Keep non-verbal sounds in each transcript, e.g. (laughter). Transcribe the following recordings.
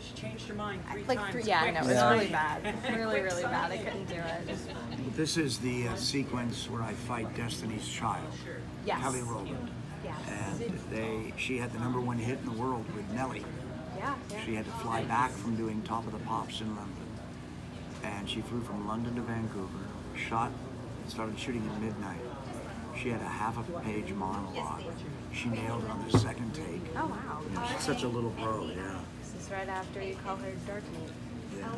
She changed her mind three Like times. three, yeah, I know. It was Yeah. (laughs) really bad. Really, really bad. I couldn't do it. This is the uh, sequence where I fight Destiny's Child, Yes. Kelly Rowland. Yes. And they, she had the number one hit in the world with Nelly. Yeah. yeah. She had to fly back from doing Top of the Pops in London. And she flew from London to Vancouver, shot, started shooting at midnight. She had a half a page monologue. She nailed it on the second take. Oh wow. You know, she's such a little pro, yeah. This is right after you call her Dark Knight. yeah.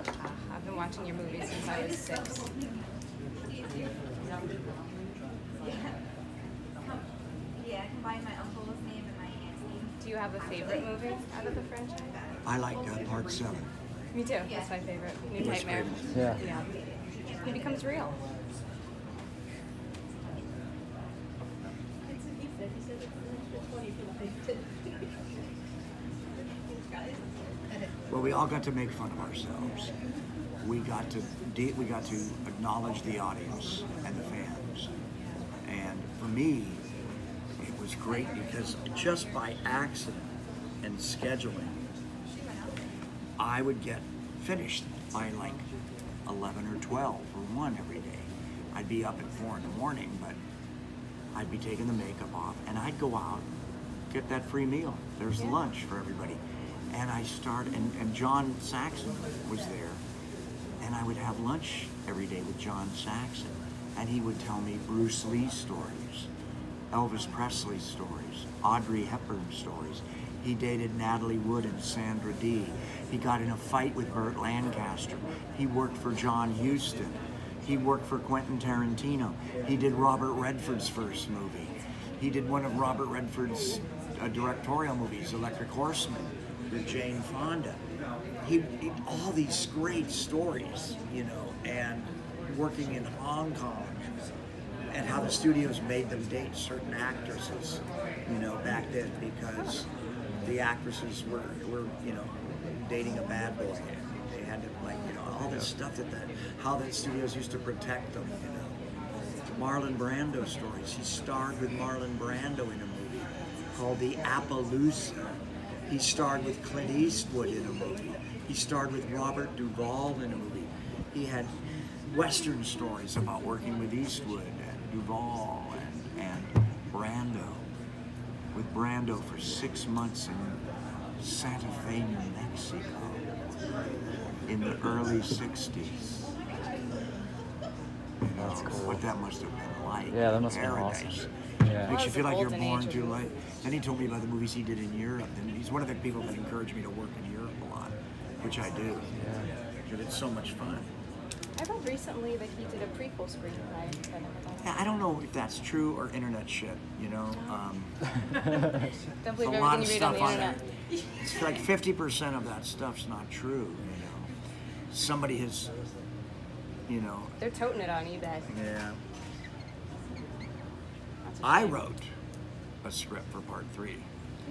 Uh, (laughs) I've been watching your movies since I was six. Yeah, I combine my uncle's name and my aunt's name. Do you have a favorite movie out of the franchise? I like uh, part seven. Me too. That's my favorite. New What's Nightmare. Yeah. Yeah. He becomes real. Well, we all got to make fun of ourselves. We got to we got to acknowledge the audience and the fans. And for me, it was great because just by accident and scheduling, I would get finished by like 11 or 12 or 1 every day. I'd be up at 4 in the morning, but I'd be taking the makeup off and I'd go out, get that free meal. There's Yeah. lunch for everybody. And I start, and, and John Saxon was there. And I would have lunch every day with John Saxon. And he would tell me Bruce Lee stories, Elvis Presley stories, Audrey Hepburn stories. He dated Natalie Wood and Sandra Dee. He got in a fight with Burt Lancaster. He worked for John Huston. He worked for Quentin Tarantino. He did Robert Redford's first movie. He did one of Robert Redford's uh, directorial movies, Electric Horseman, with Jane Fonda. He, he all these great stories, you know, and working in Hong Kong and how the studios made them date certain actresses, you know, back then because the actresses were, were you know, dating a bad boy. They had to like, you know, all this stuff that the, how the studios used to protect them, you know. Marlon Brando stories. He starred with Marlon Brando in a movie called The Appaloosa. He starred with Clint Eastwood in a movie. He starred with Robert Duvall in a movie. He had Western stories about working with Eastwood Duvall and, and Brando. With Brando for six months in Santa Fe, New Mexico in the early 60s. You know, That's cool. what that must have been like. Yeah, that must have been awesome. Yeah. Makes you feel like you're born too late. Then he told me about the movies he did in Europe, and he's one of the people that encouraged me to work in Europe a lot, which I do. Yeah. But it's so much fun. I read recently that he did a prequel screenplay. I Yeah, I don't know if that's true or internet shit, you know? Um, (laughs) Don't believe a lot of on stuff the on there. It's like 50% of that stuff's not true, you know? Somebody has, you know, They're toting it on eBay. yeah. I wrote a script for part three.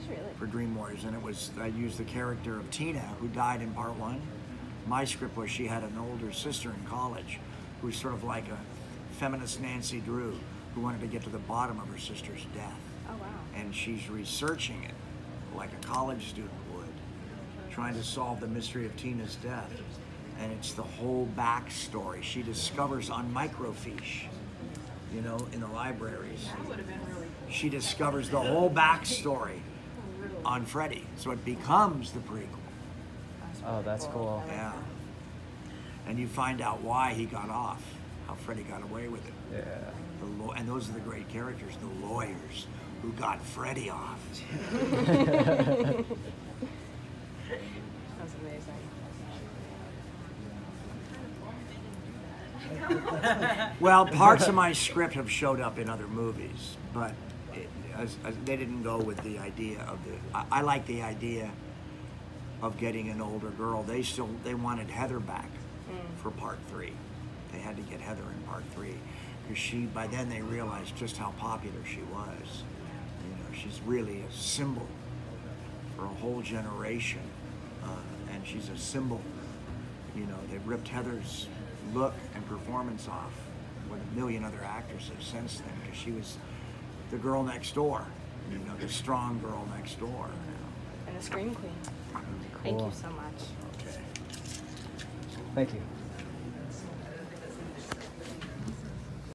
Really. for Dream Warriors, and it was I used the character of Tina, who died in part one. My script was she had an older sister in college, who was sort of like a feminist Nancy Drew, who wanted to get to the bottom of her sister's death, Oh wow. and she's researching it like a college student would, trying to solve the mystery of Tina's death. And it's the whole backstory she discovers on microfiche, you know, in the libraries she discovers the whole backstory on Freddy. So it becomes the prequel. Oh, that's oh, cool. Yeah. And you find out why he got off, how Freddy got away with it. Yeah. The law- and those are the great characters, the lawyers who got Freddy off. (laughs) That's amazing. Well, parts of my script have showed up in other movies, but it, as, as they didn't go with the idea of the. I, I like the idea of getting an older girl. They still they wanted Heather back for part three. They had to get Heather in part three because she by then they realized just how popular she was. You know, she's really a symbol for a whole generation, uh, and she's a symbol. You know, they ripped Heather's look and performance off with a million other actresses since then because she was the girl next door, you know, the strong girl next door. And a scream queen. Thank you so much. Okay. Thank you.